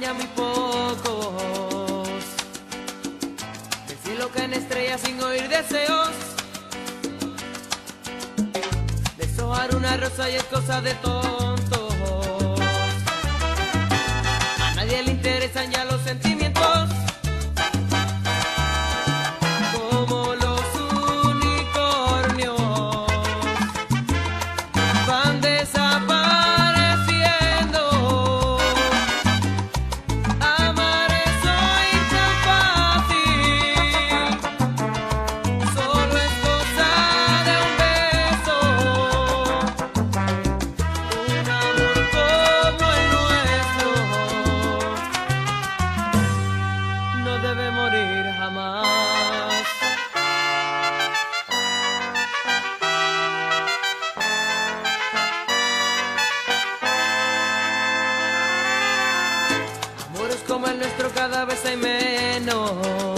ya muy pocos. El cielo cae en estrellas sin oír deseos. Deshojar una rosa y es cosa de tontos. A nadie le interesan ya los sentimientos. Debe morir jamás. Amores como el nuestro cada vez hay menos.